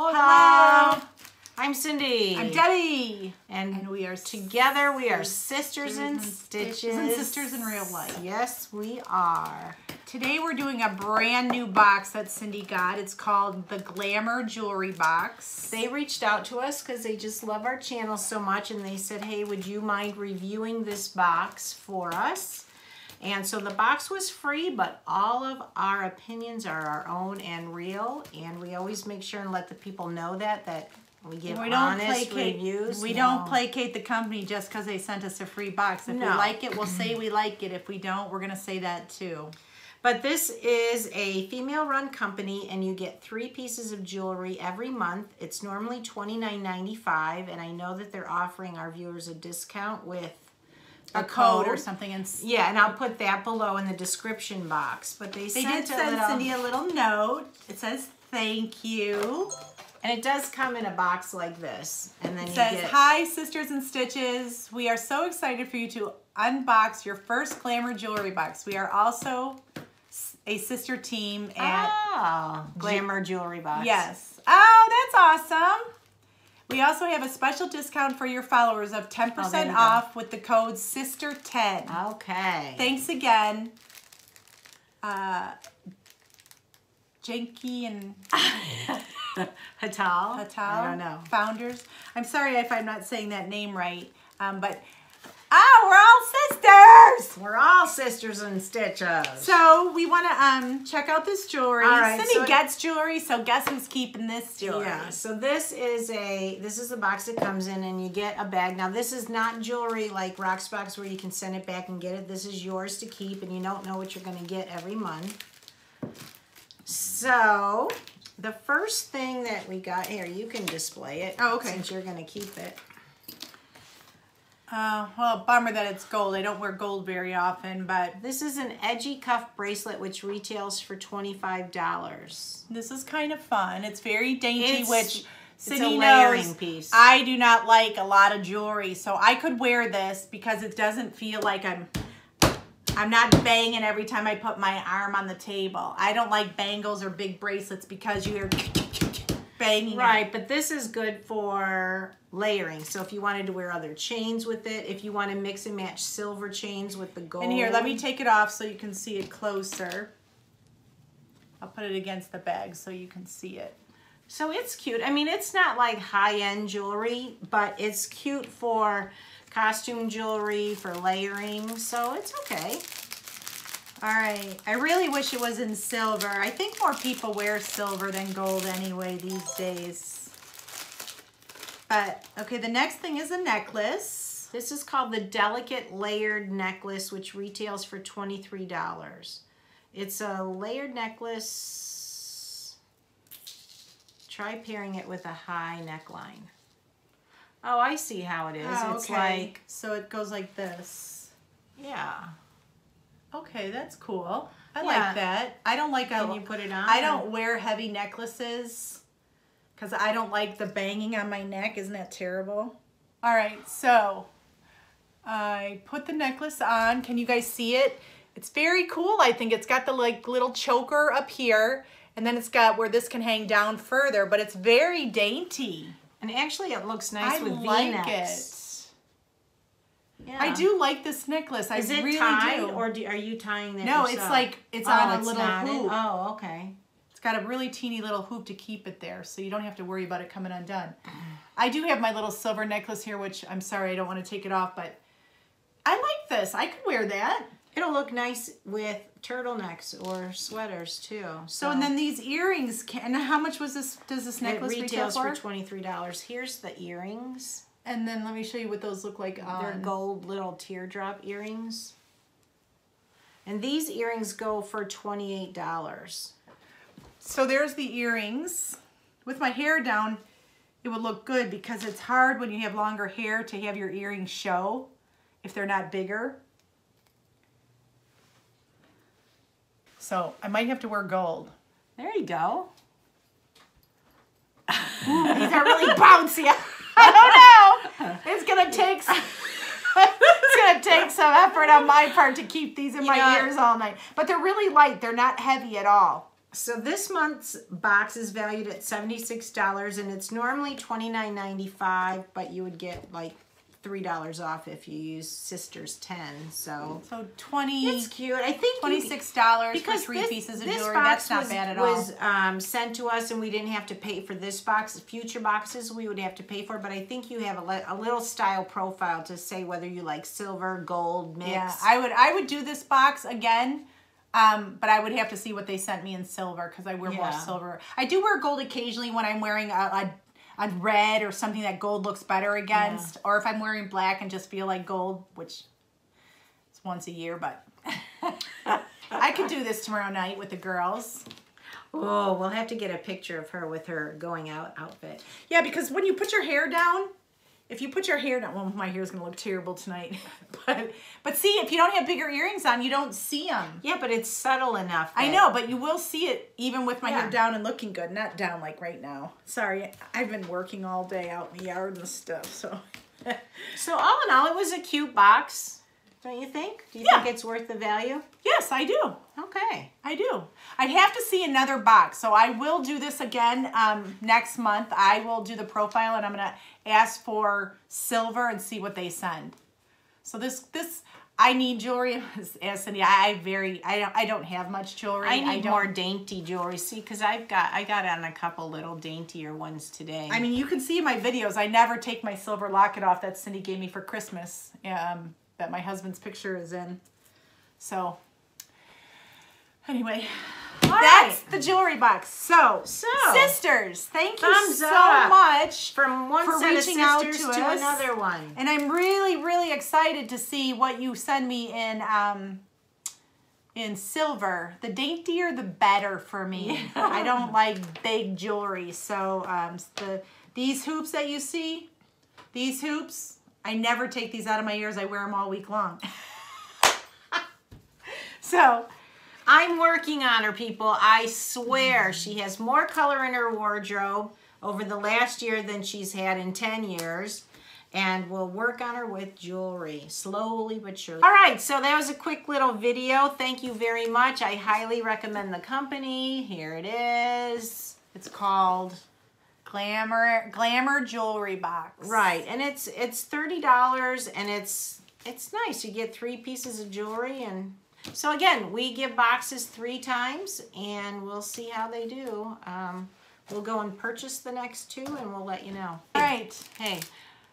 Hello. I'm Cindy. I'm Debbie. And, And we are together we are sisters in stitches. and sisters in real life. Yes, we are. Today we're doing a brand new box that Cindy got. It's called the Glamour Jewelry Box. They reached out to us because they just love our channel so much and they said, hey, would you mind reviewing this box for us? And so the box was free, but all of our opinions are our own and real. And we always make sure and let the people know that, that we give we don't honest placate. reviews. We No. don't placate the company just because they sent us a free box. If we like it, we'll say we like it. If we don't, we're gonna say that too. But this is a female run company and you get three pieces of jewelry every month. It's normally $29.95 and I know that they're offering our viewers a discount with A code or something. And Yeah, and I'll put that below in the description box. But they, they sent did a send little, Cindy a little note. It says thank you. and it does come in a box like this. And then It says, get Hi, Sisters and Stitches. We are so excited for you to unbox your first Glamour jewelry box. We are also a sister team at. oh, glamour jewelry box. Yes. Oh, that's awesome. We also have a special discount for your followers of 10% Oh, off with the code SISTER10. Okay. Thanks again. Uh, Jenky and Hatal. Patel. I don't know. Founders. I'm sorry if I'm not saying that name right. Um, but oh, we're all sisters. We're all sisters in stitches. So we want to um check out this jewelry. All right, Cindy so- gets jewelry, so guess who's keeping this jewelry? Yeah, so this is a this is the box that comes in and you get a bag. Now this is not jewelry like Rocksbox where you can send it back and get it. This is yours to keep and you don't know what you're gonna get every month. So the first thing that we got here, you can display it. Oh, okay. Since you're gonna keep it. Uh, well, bummer that it's gold. I don't wear gold very often, but This is an edgy cuff bracelet which retails for $25. this is kind of fun. It's very dainty, It's- which it's a Cindy layering knows piece. I do not like a lot of jewelry, so I could wear this because it doesn't feel like I'm I'm not banging every time I put my arm on the table. I don't like bangles or big bracelets because you're banging. Right, but this is good for layering. So if you wanted to wear other chains with it, if you want to mix and match silver chains with the gold. And here, let me take it off so you can see it closer. I'll put it against the bag so you can see it. So it's cute. I mean, it's not like high-end jewelry, but it's cute for costume jewelry, for layering. So it's okay. All right. I really wish it was in silver. I think more people wear silver than gold anyway these days. But, okay, the next thing is a necklace. This is called the Delicate Layered Necklace, which retails for $23. It's a layered necklace. Try pairing it with a high neckline. Oh, I see how it is. Oh, it's okay. like, So it goes like this. yeah. Okay, that's cool. I Yeah. like that. I don't like Can you put it on? I don't wear heavy necklaces because I don't like the banging on my neck. Isn't that terrible? All right, so I put the necklace on. Can you guys see it? It's very cool. I think it's got the like little choker up here and then it's got where this can hang down further, but it's very dainty. And actually, it looks nice I with like V-necks. Yeah. I do like this necklace. Is I it really tied, do. or do, are you tying that No, it's like- it's Oh, on a little hoop. Oh, okay. It's got a really teeny little hoop to keep it there, so you don't have to worry about it coming undone. I do have my little silver necklace here, which I'm sorry I don't want to take it off, but I like this. I could wear that. It'll look nice with turtlenecks or sweaters too. So, and then these earrings, can, and how much was this, does this it necklace retail retails for? for twenty three dollars. Here's the earrings. And then let me show you what those look like They're gold little teardrop earrings. And these earrings go for twenty eight dollars. So there's the earrings. With my hair down, it would look good because it's hard when you have longer hair to have your earrings show if they're not bigger. So I might have to wear gold. There you go. These are really bouncy. I don't know. It's gonna take some, it's gonna take some effort on my part to keep these in You my know ears all night. But they're really light. They're not heavy at all. So this month's box is valued at $76 and it's normally $29.95, but you would get like $3 off if you use Sisters 10. So So 20 it's cute. I think $26 because for three this, pieces of jewelry. That's not was, bad at was all. um, sent to us and we didn't have to pay for this box. Future boxes we would have to pay for, but I think you have a, a little style profile to say whether you like silver, gold, mix. Yeah, I would I would do this box again. Um, but I would have to see what they sent me in silver because I wear more silver. I do wear gold occasionally when I'm wearing a, a, a red or something that gold looks better against, or if I'm wearing black and just feel like gold, which is once a year. But I could do this tomorrow night with the girls. Oh, we'll have to get a picture of her with her going out outfit. Yeah, because when you put your hair down, if you put your hair down, well, my hair is gonna look terrible tonight. but but see, if you don't have bigger earrings on, you don't see them. Yeah, but it's subtle enough. I know, but you will see it even with my Yeah. hair down and looking good. Not down like right now. Sorry, I've been working all day out in the yard and stuff. So So all in all, it was a cute box, don't you think? Do you Yeah. think it's worth the value? yes, I do. Okay. I do. I'd have to see another box. So I will do this again um, next month. I will do the profile and I'm gonna ask for silver and see what they send. So this this I need jewelry. As Cindy, I, I very I don't I don't have much jewelry. I need don't, more dainty jewelry. See, because I've got I got on a couple little daintier ones today. I mean, you can see in my videos, I never take my silver locket off that Cindy gave me for Christmas, um, that my husband's picture is in. So, anyway, that's the jewelry box. So, So, sisters, thank you so much. from one for set reaching of out sisters to to, us. another one. And I'm really, really excited to see what you send me in um, in silver. The daintier, the better for me. I don't like big jewelry, so um, the these hoops that you see, these hoops, I never take these out of my ears. I wear them all week long. so I'm working on her, people. I swear she has more color in her wardrobe over the last year than she's had in 10 years. And we'll work on her with jewelry, slowly but surely. All right, so that was a quick little video. Thank you very much. I highly recommend the company. Here it is. it's called Glamour Glamour Jewelry Box. Right, and it's it's thirty dollars, and it's it's nice. You get three pieces of jewelry, and so again, we give boxes three times, and we'll see how they do. Um, we'll go and purchase the next two, and we'll let you know. All right. Hey,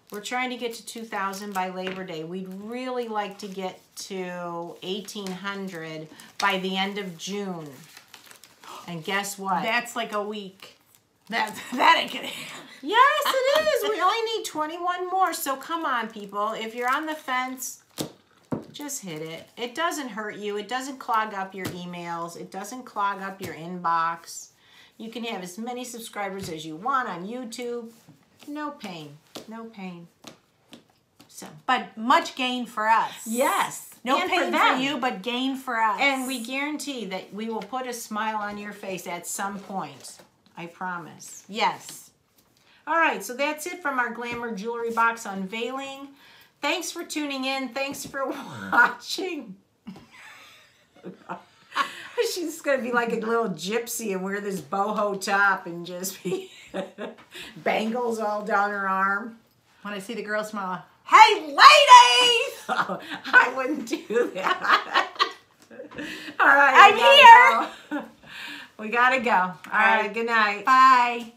we're trying to get to two thousand by Labor Day. We'd really like to get to eighteen hundred by the end of June. And guess what? That's like a week. That that ain't gonna. Yes, it is. We only need 21 more. So come on, people. If you're on the fence, just hit it. It doesn't hurt you. It doesn't clog up your emails. It doesn't clog up your inbox. You can have as many subscribers as you want on YouTube. No pain. No pain. So, But much gain for us. yes. No and pain for, them. you, but gain for us. And we guarantee that we will put a smile on your face at some point. I promise. yes. All right, so that's it from our Glamour Jewelry Box unveiling. Thanks for tuning in. Thanks for watching. She's going to be like a little gypsy and wear this boho top and just be bangles all down her arm. When I see the girl smile, hey ladies! Oh, I wouldn't do that. All right. I'm we gotta go. We got to go. All right, right. good night. Bye.